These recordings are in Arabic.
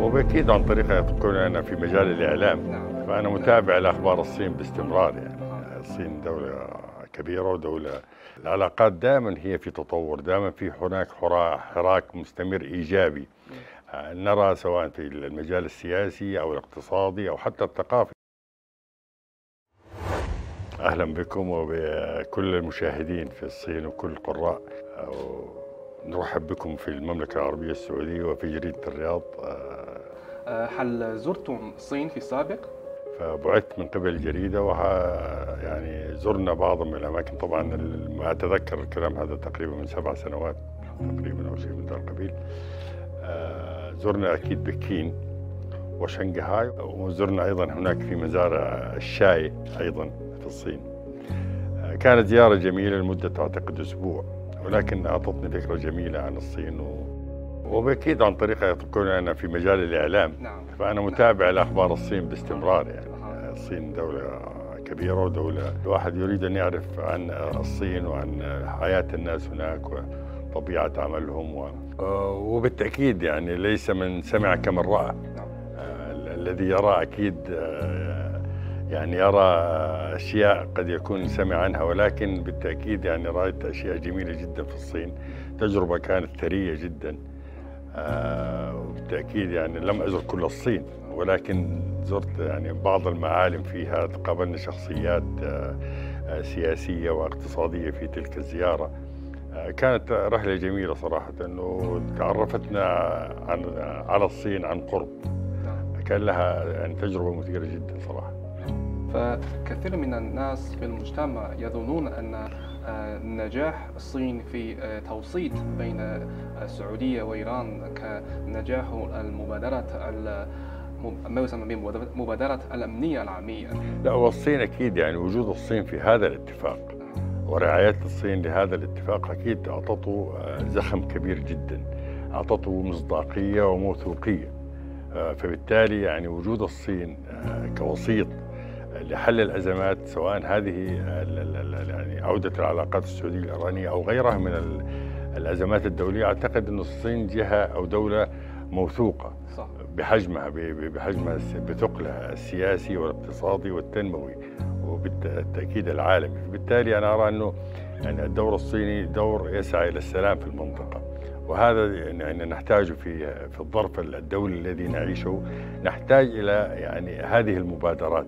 وبأكيد عن طريق كون أنا في مجال الإعلام فأنا متابع لأخبار الصين باستمرار يعني. الصين دولة كبيرة ودولة العلاقات دائما هي في تطور دائما في هناك حرا- حراك مستمر إيجابي. نرى سواء في المجال السياسي أو الاقتصادي أو حتى الثقافي. أهلا بكم وبكل المشاهدين في الصين وكل القراء نرحب بكم في المملكة العربية السعودية وفي جريدة الرياض. آه، هل زرتم الصين في السابق؟ فبعثت من قبل الجريدة وح يعني زرنا بعض من الأماكن. طبعا ما أتذكر الكلام هذا تقريبا من سبع سنوات تقريبا أو شيء من ذا القبيل. آه، زرنا أكيد بكين وشنغهاي وزرنا أيضا هناك في مزارع الشاي أيضا في الصين. آه، كانت زيارة جميلة لمدة أعتقد أسبوع. ولكن أعطتني فكرة جميلة عن الصين و... وبأكيد عن طريق كون أنا في مجال الإعلام. نعم. فأنا متابع لأخبار الصين باستمرار يعني. الصين دولة كبيرة ودولة الواحد يريد أن يعرف عن الصين وعن حياة الناس هناك وطبيعة عملهم و... وبالتأكيد يعني ليس من سمع كمن رأى. نعم. آه، الذي يرى أكيد آه، يعني يرى أشياء قد يكون سمع عنها ولكن بالتأكيد يعني رأيت أشياء جميلة جدا في الصين. تجربة كانت ثرية جدا. آه، وبالتأكيد يعني لم أزر كل الصين ولكن زرت يعني بعض المعالم فيها قابلنا شخصيات آه، آه، سياسية واقتصادية في تلك الزيارة. كانت رحلة جميلة صراحة وعرفتنا عن على الصين عن قرب. نعم. كان لها يعني تجربة مثيرة جدا صراحة. فكثير من الناس في المجتمع يظنون أن آه، نجاح الصين في آه، توسيط بين آه، السعودية وإيران كنجاح المبادرة ال- ما يسمى بمبادرة الأمنية العالمية لا والصين أكيد يعني وجود الصين في هذا الاتفاق ورعاية الصين لهذا الاتفاق أكيد أعطته زخم كبير جدا أعطته مصداقية وموثوقية فبالتالي يعني وجود الصين كوسيط لحل الأزمات سواء هذه يعني عودة العلاقات السعودية الإيرانية أو غيرها من ال- الأزمات الدولية. أعتقد أن الصين جهة أو دولة موثوقة صح. بحجمها بحجمها بثقلها السياسي والاقتصادي والتنموي وبالتأكيد العالمي. بالتالي أنا أرى أنه يعني الدور الصيني دور يسعى إلى السلام في المنطقة. وهذا يعني نحتاج في في الظرف الدولي الذي نعيشه. نحتاج إلى يعني هذه المبادرات.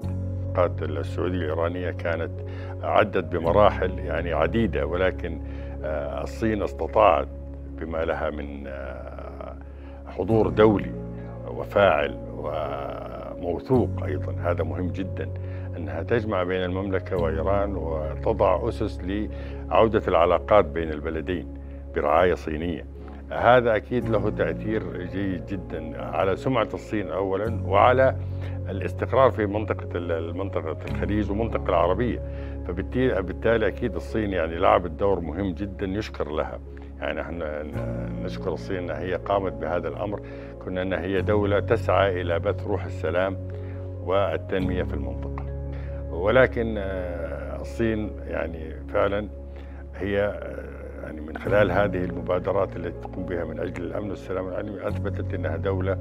العلاقات السعودية الإيرانية كانت عدت بمراحل يعني عديدة ولكن آه، الصين استطاعت بما لها من آه، حضور دولي وفاعل وموثوق أيضا هذا مهم جدا أنها تجمع بين المملكة وإيران وتضع أسس لعودة العلاقات بين البلدين برعاية صينية. هذا أكيد له تأثير جيد جدا على سمعة الصين اولا وعلى الاستقرار في منطقة المنطقة الخليج والمنطقة العربية. فبالتالي بالتالي أكيد الصين يعني لعبت دور مهم جدا يشكر لها. يعني إحنا نشكر الصين انها هي قامت بهذا الأمر كنا انها هي دولة تسعى إلى بث روح السلام والتنمية في المنطقة. ولكن آه، الصين يعني فعلا هي آه، يعني من خلال هذه المبادرات التي تقوم بها من أجل الأمن والسلام العالمي أثبتت إنها دولة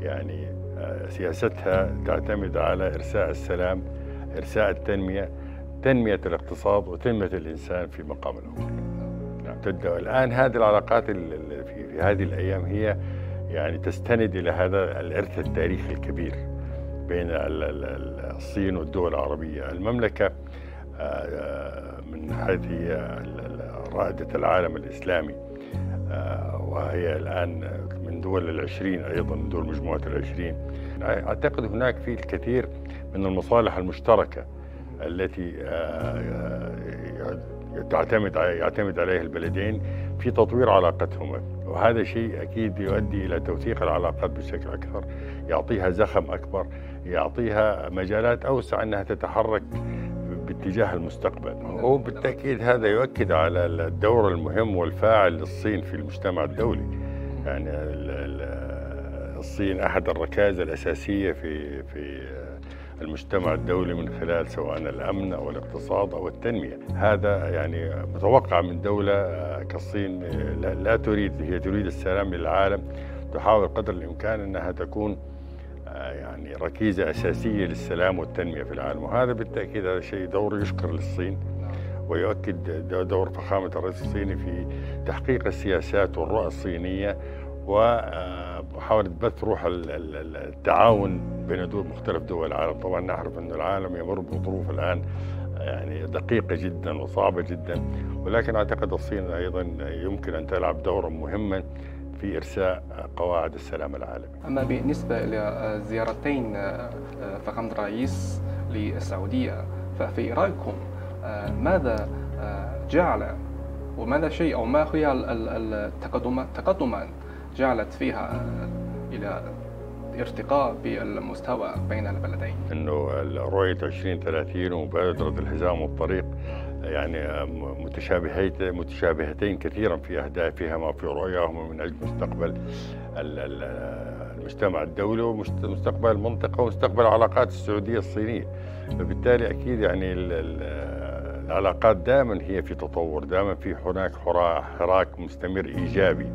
يعني سياستها تعتمد على إرساء السلام، إرساء التنمية، تنمية الاقتصاد وتنمية الإنسان في مقام الأول. نعم الآن هذه العلاقات ال- ال- في هذه الأيام هي يعني تستند إلى هذا الإرث التاريخي الكبير بين ال- ال- ال- الصين والدول العربية، المملكة آه، من حيث هي رائدة العالم الإسلامي آه، وهي الآن من دول العشرين أيضا من دول مجموعة العشرين. أعتقد هناك في الكثير من المصالح المشتركة التي آه، آه، تعتمد يعتمد عليها البلدين في تطوير علاقتهما وهذا شيء أكيد يؤدي إلى توثيق العلاقات بشكل أكثر يعطيها زخم أكبر يعطيها مجالات أوسع أنها تتحرك باتجاه المستقبل. وبالتأكيد هذا يؤكد على الدور المهم والفاعل للصين في المجتمع الدولي. يعني ال- ال- الصين أحد الركائز الأساسية في في المجتمع الدولي من خلال سواء الأمن أو الاقتصاد أو التنمية، هذا يعني متوقع من دولة كالصين لا, لا تريد هي تريد السلام للعالم تحاول قدر الإمكان أنها تكون آه، يعني ركيزة أساسية للسلام والتنمية في العالم. وهذا بالتأكيد هذا شيء دور يشكر للصين. ويؤكد دور فخامة الرئيس الصيني في تحقيق السياسات والرؤى الصينيه ومحاولة بث روح التعاون بين دول مختلف دول العالم. طبعا نعرف أن العالم يمر بظروف الآن يعني دقيقة جدا وصعبة جدا. ولكن أعتقد الصين أيضا يمكن أن تلعب دورا مهما في إرساء قواعد السلام العالمي. أما بالنسبة لزيارتين فخامة الرئيس للسعودية ففي رأيكم؟ ماذا جعل وماذا شيء أو ما هي التقدمات جعلت فيها إلى ارتقاء بالمستوى بين البلدين؟ إنه رؤية 2030 ومبادره الحزام والطريق يعني متشابهتين متشابهتين كثيرا في اهدافها ما في رؤياهم من أجل مستقبل المجتمع الدولي ومستقبل المنطقة ومستقبل العلاقات السعودية الصينية. فبالتالي أكيد يعني العلاقات دائما هي في تطور دائما في هناك حراك مستمر إيجابي.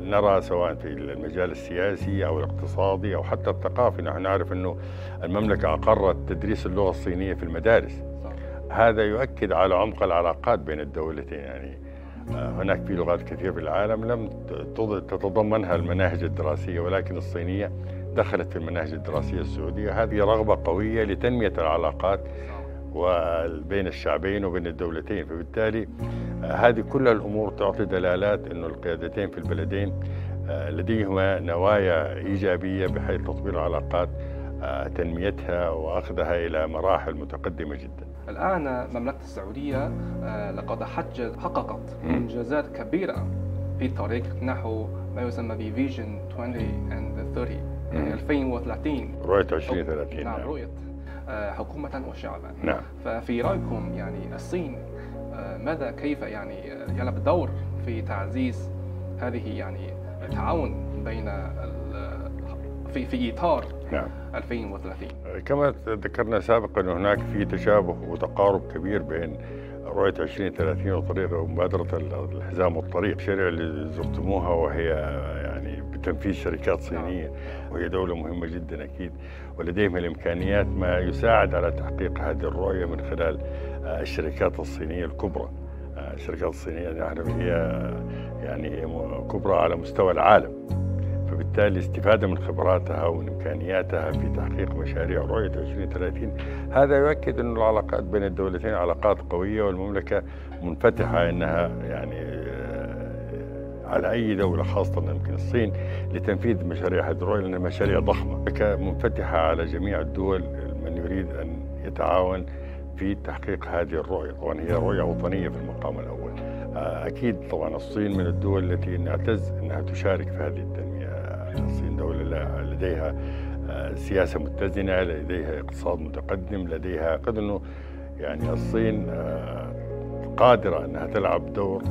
نرى سواء في المجال السياسي أو الاقتصادي أو حتى الثقافي. نحن نعرف أنه المملكة أقرت تدريس اللغة الصينية في المدارس. هذا يؤكد على عمق العلاقات بين الدولتين. يعني هناك في لغات كثير في العالم لم تتضمنها المناهج الدراسية ولكن الصينية دخلت في المناهج الدراسية السعودية. هذه رغبة قوية لتنمية العلاقات وبين الشعبين وبين الدولتين. فبالتالي آه، هذه كل الأمور تعطي دلالات إنه القيادتين في البلدين آه، لديهما نوايا إيجابية بحيث تطوير العلاقات آه، تنميتها وأخذها إلى مراحل متقدمة جدا. الآن مملكة السعودية لقد حققت إنجازات كبيرة في طريق نحو ما يسمى بفيجن 20 and 30 يعني 2030 رؤية 2030 نعم رؤية. آه، حكومة وشعبا نعم. ففي رأيكم يعني الصين آه، ماذا كيف يعني آه، يلعب دور في تعزيز هذه يعني التعاون بين في في إطار نعم. 2030 كما ذكرنا سابقا هناك في تشابه وتقارب كبير بين رؤية 2030 وطريقة ومبادرة الحزام والطريق الشريعة اللي زرتموها وهي بتنفيذ شركات صينية وهي دولة مهمة جدا أكيد ولديهم الإمكانيات ما يساعد على تحقيق هذه الرؤية من خلال آه، الشركات الصينية الكبرى. آه، الشركات الصينية يعني هي يعني كبرى على مستوى العالم. فبالتالي الاستفادة من خبراتها ومن إمكانياتها في تحقيق مشاريع رؤية 2030 هذا يؤكد أن العلاقات بين الدولتين علاقات قوية والمملكة منفتحة أنها يعني على أي دولة خاصة يمكن الصين لتنفيذ مشاريع هذه لأنها مشاريع ضخمة. منفتحة على جميع الدول من يريد أن يتعاون في تحقيق هذه الرؤية. طبعا هي رؤية وطنية في المقام الأول. آه، أكيد طبعا الصين من الدول التي نعتز أنها تشارك في هذه التنمية. الصين دولة لديها آه، سياسة متزنة لديها اقتصاد متقدم لديها أعتقد أنه يعني الصين آه، قادرة أنها تلعب دور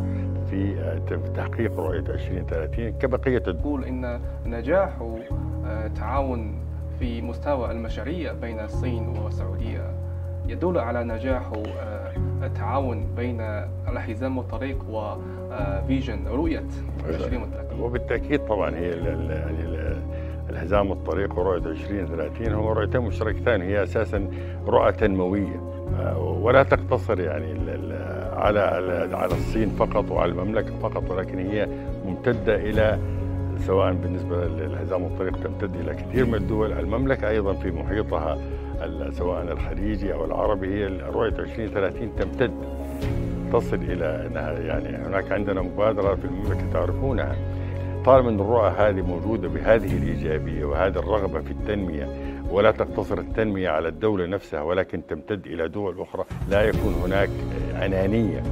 في آه، تحقيق رؤية 2030 كبقية تقول أن نجاح تعاون في مستوى المشاريع بين الصين والسعودية يدل على نجاح التعاون بين الحزام والطريق وفيجن رؤية 2030 وبالتأكيد طبعا هي يعني الحزام والطريق ورؤية 2030 هم رؤيتين مشتركتان هي أساسا رؤى تنموية آه، ولا تقتصر يعني على على الصين فقط وعلى المملكة فقط ولكن هي ممتدة إلى سواء بالنسبة للحزام والطريق تمتد إلى كثير من الدول المملكة أيضا في محيطها سواء الخليجي أو العربي هي رؤية 2030 تمتد تصل إلى أنها يعني هناك عندنا مبادرة في المملكة تعرفونها. طالما أن الرؤى هذه موجودة بهذه الإيجابية وهذه الرغبة في التنمية ولا تقتصر التنمية على الدولة نفسها ولكن تمتد إلى دول أخرى. لا يكون هناك أنانية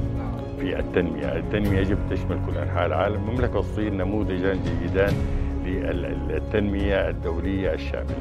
في التنمية. التنمية يجب تشمل كل أنحاء العالم المملكة والصين نموذجان جيدان للتنمية الدولية الشاملة.